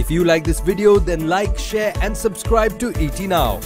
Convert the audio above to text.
If you like this video then like, share and subscribe to ET Now.